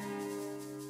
うん。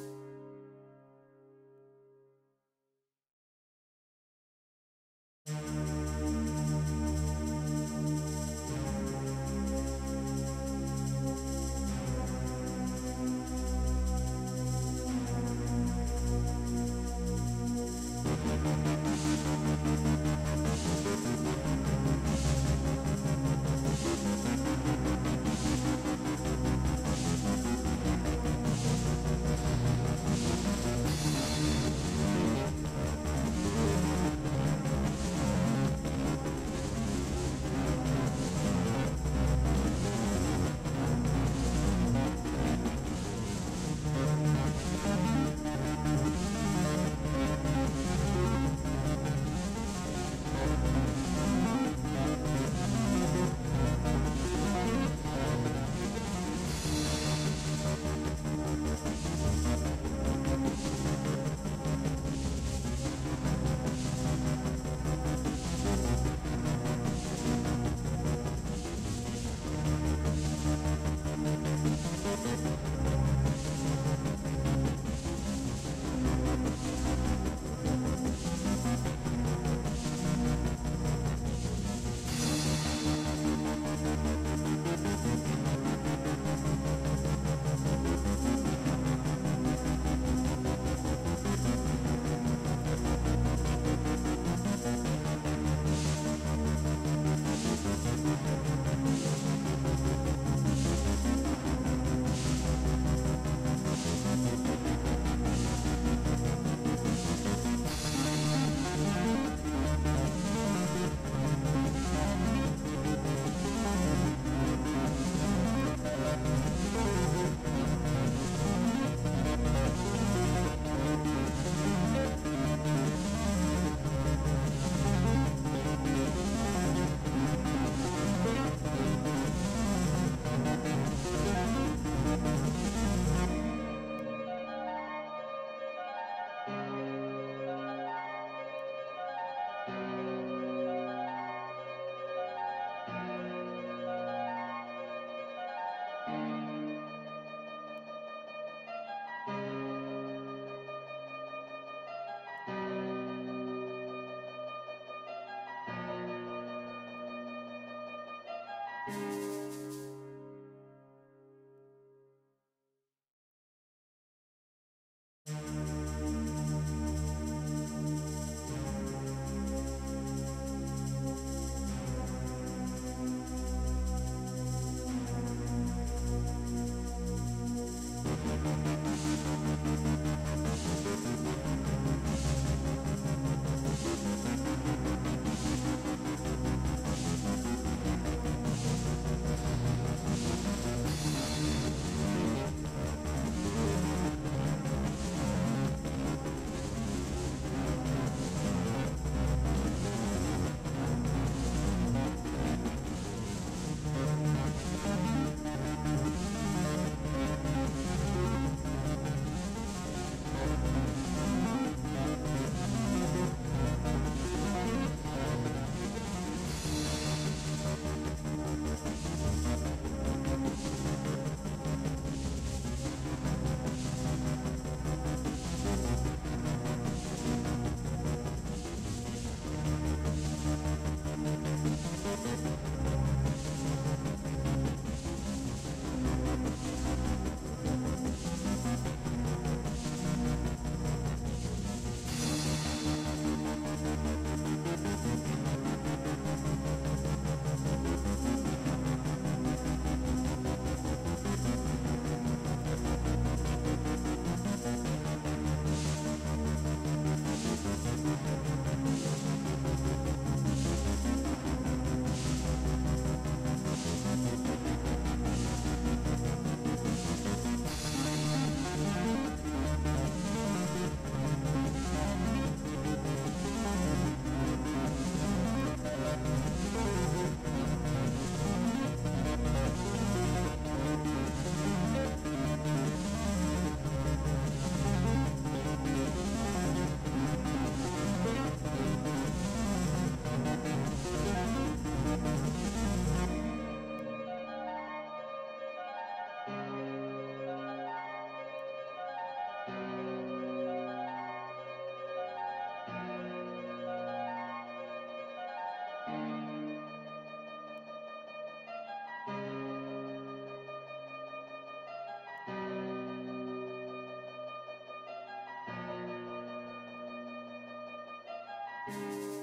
「うん。